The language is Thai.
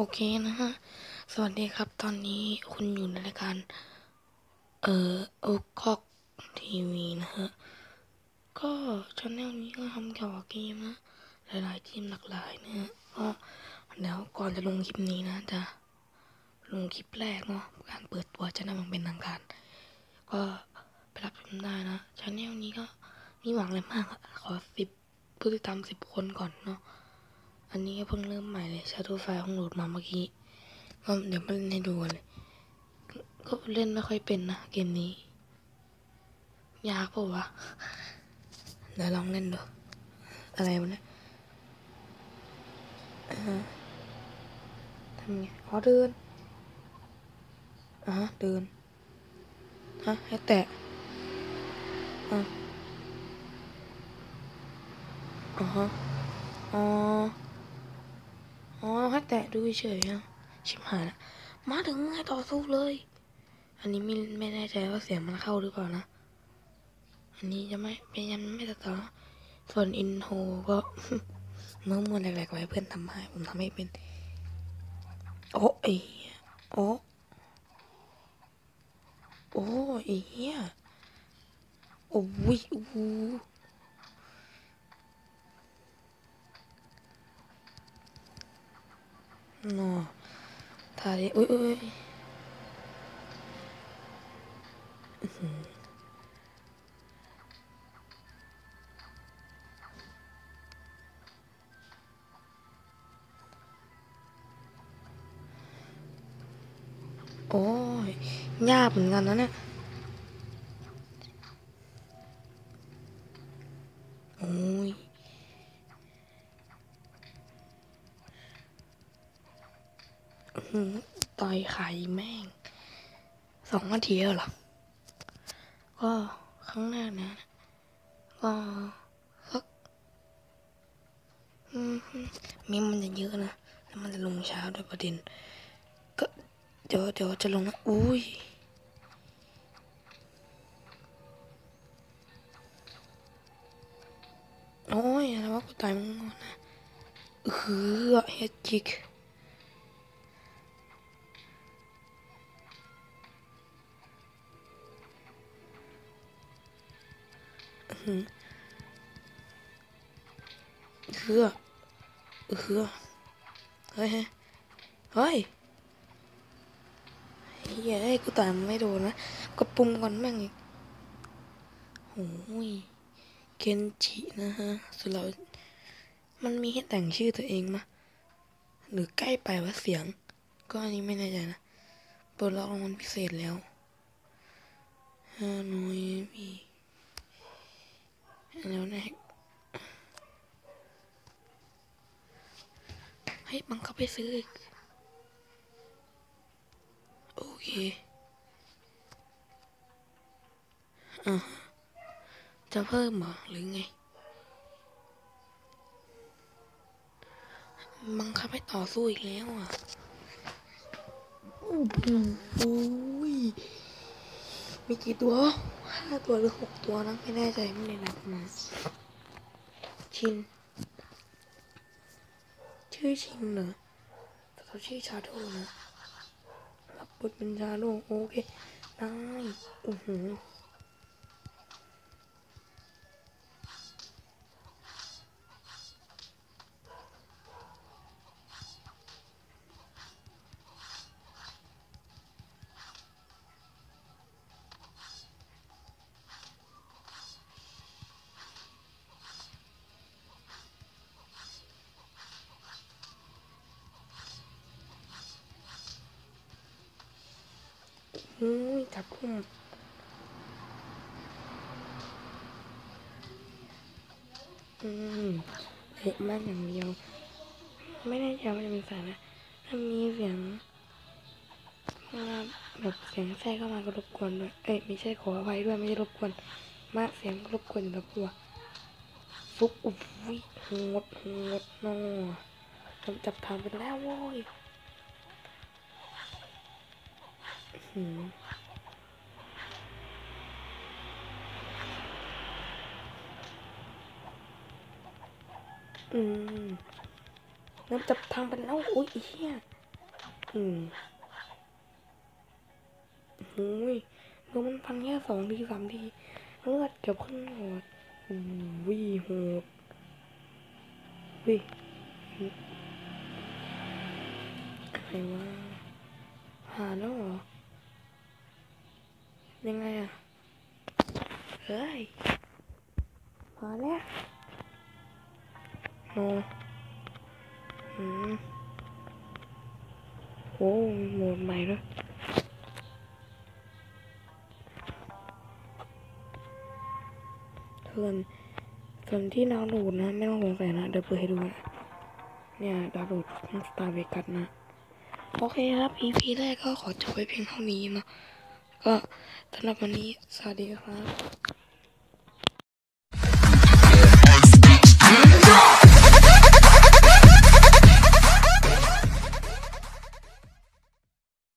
โอเคนะฮะ สวัสดีครับ ตอนนี้คุณอยู่ในรายการ เอ่อโอคอกทีวีนะฮะ ก็ช่องนี้ก็ทำเกี่ยวกับเกมนะ หลายๆเกมหลากหลายนะฮะก็เดี๋ยวก่อนจะลงคลิปนี้นะจะลงคลิปแรกเนาะการเปิดตัวจะนำมันเป็นทางการ ก็ไปรับชมได้นะช่องนี้ก็มีหวังเลยมากขอสิบผู้ติดตามสิบคนก่อนเนาะ อันนี้ก็เพิ่งเริ่มใหม่เลย Shadow Fire ของโหลดมาเมื่อกี้ก็เดี๋ยวมาเล่นให้ดูกันเลย ก็เล่นไม่ค่อยเป็นนะเกมนี้ ยากปล่าวะ เดี๋ยวลองเล่นดู อะไรวะเนี่ยทำไงอ๋อเดินอะเดิน ฮะ ให้แตะอะอ๋อฮะอ๋อ อ๋อให้แตะดูเฉยๆอะชิบหายละมาถึงให้ต่อสู้เลย อันนี้ไม่ไม่แน่ใจว่าเสียงมันเข้าหรือเปล่านะ อันนี้จะไม่พยายามไม่ตัดต่อส่วนอินโทรก็เมื่อมวนแหลกๆไว้เพื่อนทำให้ผมทำให้เป็น โอ้ไอ้เหี้ยโอ้โอ้ไอเหี้ยโอ้ยโอ้ โหนอถ่ายดิอุ้ยอุ้ยอื้อหือโอ้ยยากเหมือนกันนะเนี่ย โอ้ย อื้อหือ ต่อยไข่แม่งสองนาทีแล้วหรอ ก็ครั้งแรกนะ ก็สักมมีมันจะเยอะนะ แล้วมันจะลงช้าด้วยประเด็น ก็เดี๋ยวเดี๋ยวจะลงนะ อุ้ยโอ้ยอะไรวะกูตายมึงนนะเออเฮ็ดจิก เฮือเฮือเฮ้ยเฮ้ยเฮ้ยเฮ้ยกูตายไม่โดนนะกระปุ่มก่อนแม่งอีกโอ้ยเคนจินะฮะสุดแล้วมันมีให้แต่งชื่อตัวเองมะหรือใกล้ไปว่าเสียง ก็อันนี้ไม่แน่ใจนะเปิดล็อกรางวัลพิเศษแล้วฮานอยมี แล้วนะให้ยบังคับไปซื้ออีก โอเคอะจะเพิ่มเหรอหรือไงบังคับให้ต่อสู้อีกแล้วอะโอ้โหมีกี่ตัว ห้าตัวหรือหกตัวนะไม่แน่ใจไม่ได้นับมาชิน ชื่อชินเหรอแต่เขาชื่อชาโดนะรับบทเป็นชาโดโอเคได้อือหือ อุ้ยจับพุ่มอืมเละมากอย่างเดียว ไม่แน่ใจว่าจะมีสายไหมถ้ามีเสียงว่าแบบเสียงแทรกเข้ามาก็รบกวนด้วย เอ้ยไม่ใช่ขออภัยด้วยไม่ใช่รบกวน มาเสียงรบกวนอยู่แล้วกลัวฟุกอุ้ยโหดโหดนอจับทางไปแล้วโว้ย อืมเริ่มจับทางไปแล้วโอ้ยเหี้ยอืมโอ้ยเมื่อมันพังแค่สองทีสามทีเลือดเกือบขึ้นหมดโอ้ยโหดวิอะไรวะหาแล้วเหรอ ยังไงอะเฮ้ยมาแล้วโนอืมโอ้โหมดใหม่ด้วยส่วนส่วนที่ดาวน์โหลดนะ ไม่ต้องสงสัยนะ เดี๋ยวเปิดให้ดูนะ เนี่ยดาวน์โหลดของสตาร์เวกัสนะ โอเคครับ EP แรกก็ขอจบไว้เพียงเท่านี้เนาะ ก็สำหรับวันนี้สวัสดีครับ